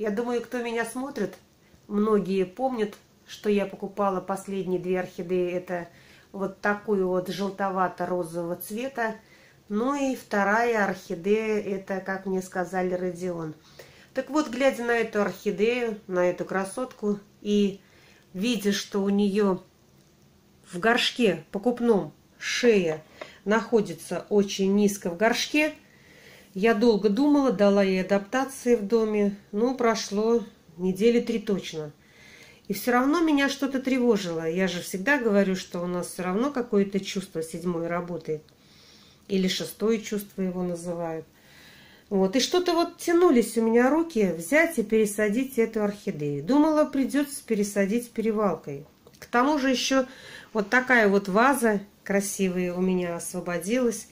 Я думаю, кто меня смотрит, многие помнят, что я покупала последние две орхидеи. Это вот такую вот желтовато-розового цвета. Ну и вторая орхидея, это, как мне сказали, Родион. Так вот, глядя на эту орхидею, на эту красотку, и видя, что у нее в горшке покупном шея находится очень низко в горшке, я долго думала, дала ей адаптации в доме. Ну, прошло недели три точно. И все равно меня что-то тревожило. Я же всегда говорю, что у нас все равно какое-то чувство седьмое работает. Или шестое чувство его называют. Вот. И что-то вот тянулись у меня руки взять и пересадить эту орхидею. Думала, придется пересадить перевалкой. К тому же еще вот такая вот ваза красивая у меня освободилась.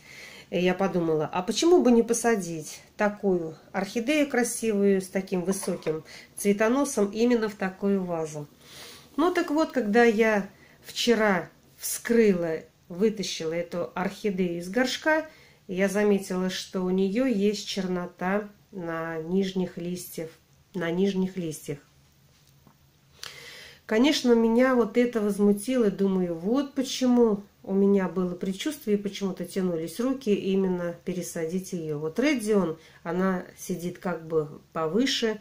Я подумала, а почему бы не посадить такую орхидею красивую с таким высоким цветоносом именно в такую вазу? Ну так вот, когда я вчера вскрыла, вытащила эту орхидею из горшка, я заметила, что у нее есть чернота на нижних листьях, на нижних листьях. Конечно, меня вот это возмутило. Думаю, вот почему у меня было предчувствие, почему-то тянулись руки именно пересадить ее. Вот Редион, она сидит как бы повыше,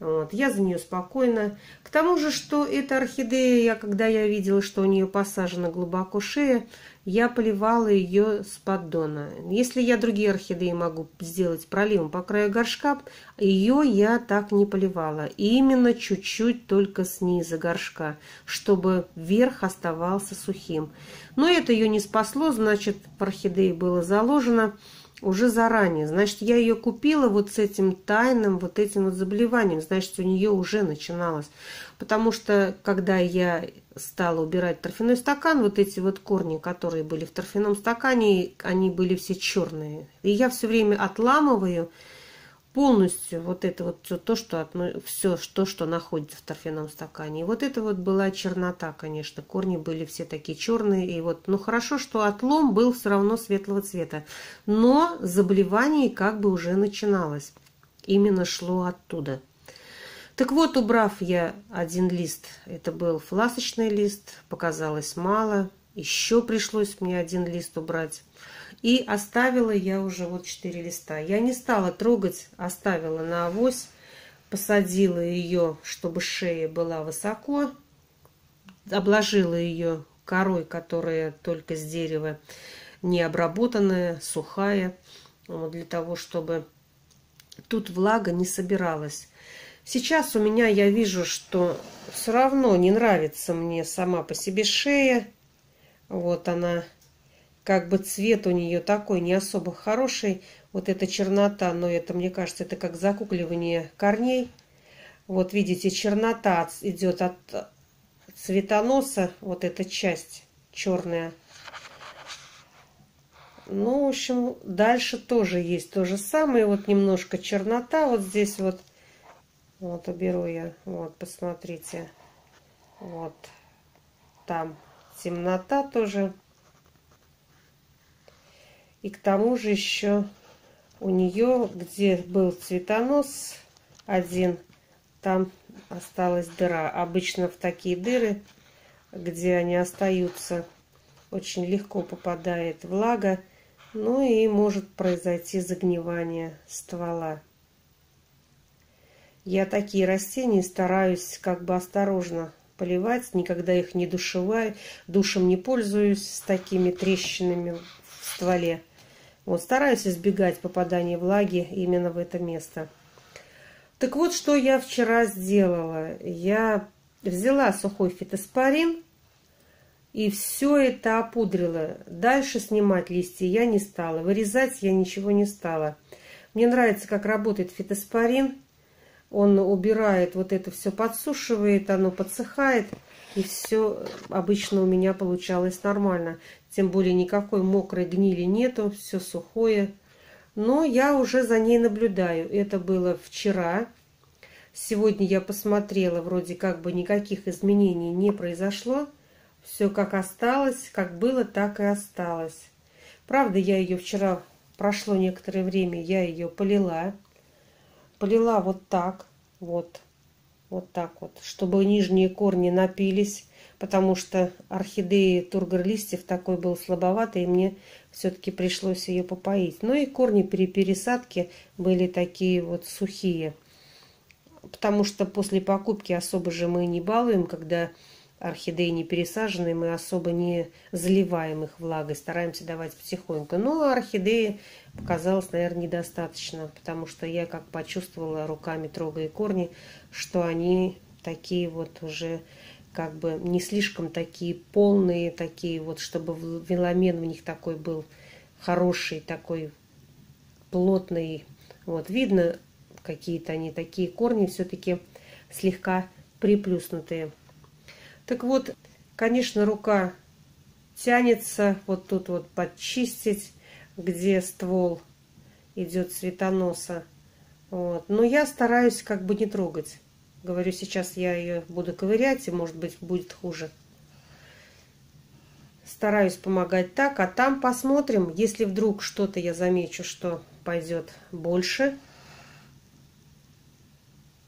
вот, я за нее спокойна. К тому же, что эта орхидея, я, когда я видела, что у нее посажена глубоко шея, я поливала ее с поддона. Если я другие орхидеи могу сделать проливом по краю горшка, ее я так не поливала. именно чуть-чуть только снизу горшка, чтобы верх оставался сухим. Но это ее не спасло, значит, в орхидее было заложено уже заранее. Значит, я ее купила вот с этим тайным, вот этим вот заболеванием. Значит, у нее уже начиналось. Потому что, когда я стала убирать торфяной стакан, вот эти вот корни, которые были в торфяном стакане, они были все черные. И я все время отламываю, полностью вот это вот все то, что все то, что находится в торфяном стакане. И вот это вот была чернота, конечно. Корни были все такие черные. И вот, ну хорошо, что отлом был все равно светлого цвета. Но заболевание как бы уже начиналось. Именно шло оттуда. Так вот, убрав я один лист, это был фласочный лист, показалось мало, еще пришлось мне один лист убрать. И оставила я уже вот 4 листа. Я не стала трогать, оставила на авось. Посадила ее, чтобы шея была высоко. Обложила ее корой, которая только с дерева, не обработанная, сухая. Вот, для того, чтобы тут влага не собиралась. Сейчас у меня я вижу, что все равно не нравится мне сама по себе шея. Вот она как бы цвет у нее такой не особо хороший. Вот эта чернота, но это, мне кажется, это как закукливание корней. Вот видите, чернота идет от цветоноса, вот эта часть черная. Ну, в общем, дальше тоже есть то же самое. Вот немножко чернота вот здесь вот. Вот уберу я. Вот, посмотрите. Вот. Там темнота тоже. И к тому же еще у нее, где был цветонос один, там осталась дыра. Обычно в такие дыры, где они остаются, очень легко попадает влага, ну и может произойти загнивание ствола. Я такие растения стараюсь как бы осторожно поливать, никогда их не душеваю, душем не пользуюсь с такими трещинами в стволе. Вот, стараюсь избегать попадания влаги именно в это место. Так вот, что я вчера сделала. Я взяла сухой фитоспорин и все это опудрила. Дальше снимать листья я не стала. Вырезать я ничего не стала. Мне нравится, как работает фитоспорин. Он убирает вот это все, подсушивает, оно подсыхает. И все обычно у меня получалось нормально. Тем более никакой мокрой гнили нету, все сухое. Но я уже за ней наблюдаю. Это было вчера. Сегодня я посмотрела, вроде как бы никаких изменений не произошло. Все как осталось, как было, так и осталось. Правда, я ее вчера, прошло некоторое время, я ее полила. Полила вот так. Вот. Вот так вот. Чтобы нижние корни напились, потому что орхидеи тургор-листьев такой был слабоватый, и мне все-таки пришлось ее попоить. Ну и корни при пересадке были такие вот сухие. Потому что после покупки особо же мы не балуем, когда орхидеи не пересаженные, мы особо не заливаем их влагой, стараемся давать потихоньку. Но орхидеи показалось, наверное, недостаточно, потому что я как почувствовала руками, трогая корни, что они такие вот уже как бы не слишком такие полные, такие вот, чтобы веломен у них такой был хороший, такой плотный. Вот, видно, какие-то они такие корни все-таки слегка приплюснутые. Так вот, конечно, рука тянется вот тут вот подчистить, где ствол идет цветоноса. Вот. Но я стараюсь как бы не трогать. Говорю, сейчас я ее буду ковырять, и может быть будет хуже. Стараюсь помогать так, а там посмотрим, если вдруг что-то я замечу, что пойдет больше,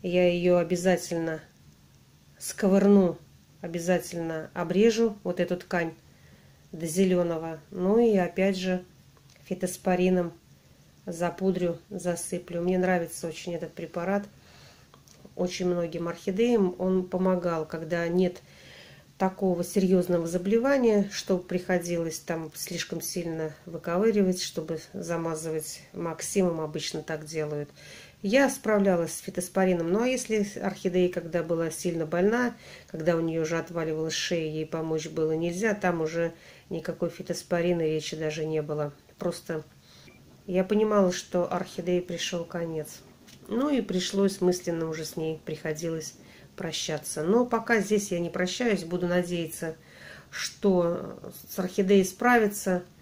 я ее обязательно сковырну обязательно обрежу вот эту ткань до зеленого. Ну и опять же фитоспорином запудрю, засыплю. Мне нравится очень этот препарат. Очень многим орхидеям он помогал, когда нет такого серьезного заболевания, что приходилось там слишком сильно выковыривать, чтобы замазывать максимум, обычно так делают. Я справлялась с фитоспорином, а если орхидея, когда была сильно больна, когда у нее уже отваливалась шея, ей помочь было нельзя, там уже никакой фитоспорина речи даже не было. Просто я понимала, что орхидее пришел конец. Ну и пришлось мысленно уже с ней приходилось прощаться. Но пока здесь я не прощаюсь, буду надеяться, что с орхидеей справится –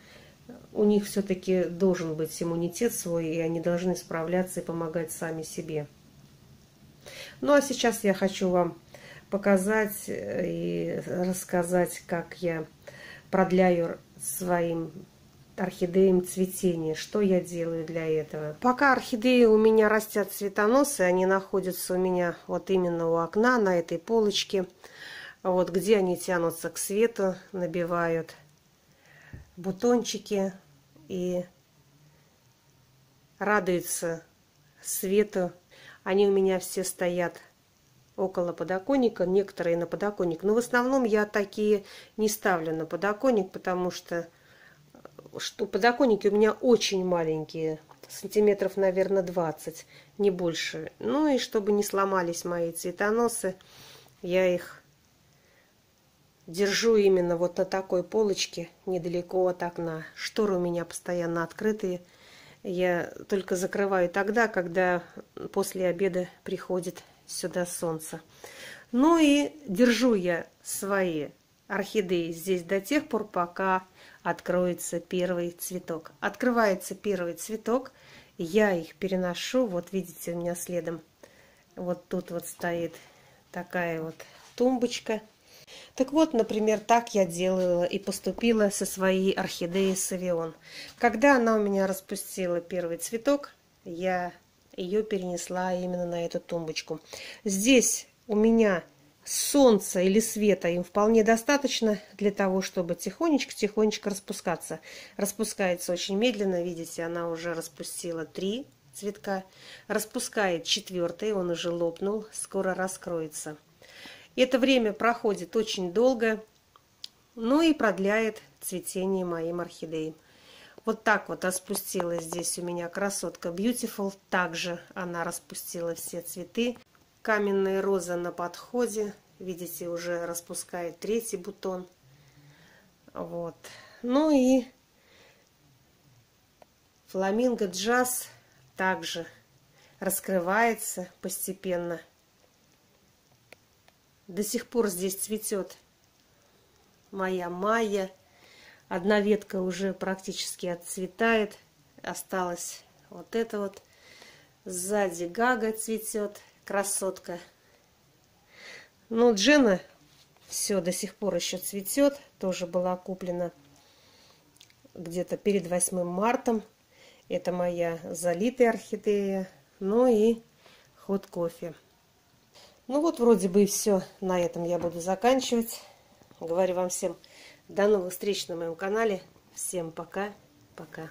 у них все-таки должен быть иммунитет свой, и они должны справляться и помогать сами себе. Ну а сейчас я хочу вам показать э, и рассказать, как я продляю своим орхидеям цветение, что я делаю для этого. Пока орхидеи у меня растят цветоносы, они находятся у меня вот именно у окна, на этой полочке, вот где они тянутся к свету, набивают бутончики и радуются свету. Они у меня все стоят около подоконника, некоторые на подоконник. Но в основном я такие не ставлю на подоконник, потому что, что подоконники у меня очень маленькие, сантиметров, наверное, 20, не больше. Ну и чтобы не сломались мои цветоносы, я их Держу именно вот на такой полочке, недалеко от окна. Шторы у меня постоянно открытые. Я только закрываю тогда, когда после обеда приходит сюда солнце. Ну и держу я свои орхидеи здесь до тех пор, пока откроется первый цветок. Открывается первый цветок, я их переношу. Вот видите, у меня следом вот тут вот стоит такая вот тумбочка – так вот, например, так я делала и поступила со своей орхидеей Савион. Когда она у меня распустила первый цветок, я ее перенесла именно на эту тумбочку. Здесь у меня солнца или света им вполне достаточно для того, чтобы тихонечко-тихонечко распускаться. Распускается очень медленно, видите, она уже распустила три цветка. Распускает четвертый, он уже лопнул, скоро раскроется. Это время проходит очень долго, ну и продляет цветение моим орхидеям. Вот так вот распустилась здесь у меня красотка Beautiful. Также она распустила все цветы. Каменная роза на подходе. Видите, уже распускает третий бутон. Вот. Ну и фламинго джаз также раскрывается постепенно. До сих пор здесь цветет моя майя. Одна ветка уже практически отцветает. Осталось вот это вот. Сзади гага цветет, красотка. Ну, Джена все до сих пор еще цветет. Тоже была куплена где-то перед 8 марта. Это моя залитая орхидея. Ну и ход кофе. Ну вот вроде бы и все. На этом я буду заканчивать. Говорю вам всем до новых встреч на моем канале. Всем пока. Пока.